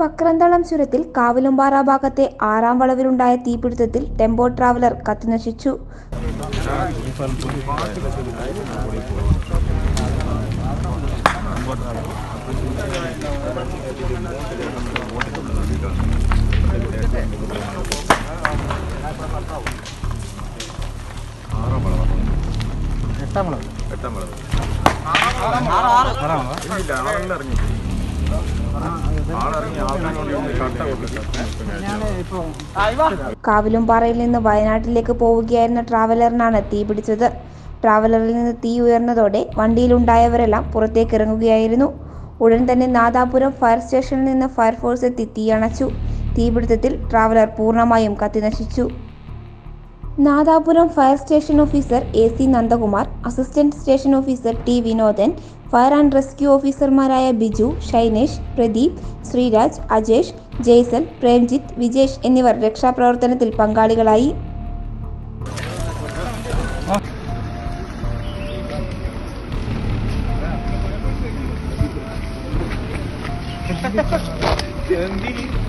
പക്രന്തളം ചുരത്തിൽ കാവിലുംപാറ ഭാഗത്തെ ആറാം വളവിലുണ്ടായ തീപിടുത്തത്തിൽ ടെമ്പോ ട്രാവലർ കത്തിനശിച്ചു. എട്ടാം വളവ്. എട്ടാം വളവ്. ആറാം വളവ്. ഇല്ല ആളെല്ലാം ഇറങ്ങി. കാവിലുംപാറയിൽ നിന്ന് വയനാട്ടിലേക്ക് പോവുകയായിരുന്ന ട്രാവലറിനാണ് തീ പിടിച്ചത്. ട്രാവലറിൽ നിന്ന് തീ ഉയർന്നതോടെ വണ്ടിയിലുണ്ടായവരെല്ലാം പുറത്തേക്ക് ഇറങ്ങുകയായിരുന്നു. ഉടൻ തന്നെ നാദാപുരം ഫയർ സ്റ്റേഷനിൽ നിന്ന് ഫയർഫോഴ്സ് എത്തി തീ അണച്ചു. തീപിടുത്തത്തിൽ ട്രാവലർ പൂർണമായും കത്തിനശിച്ചു Nadapuram fire station officer A C Nandakumar assistant station officer T Vinodan fire and rescue ഓഫീസർമാരായ ബിജു ഷൈനേഷ് പ്രദീപ് ശ്രീരാജ് അജേഷ് ജയ്സൽ പ്രേംജിത്ത് വിജേഷ് എന്നിവർ രക്ഷാപ്രവർത്തനത്തിൽ പങ്കാളികളായി.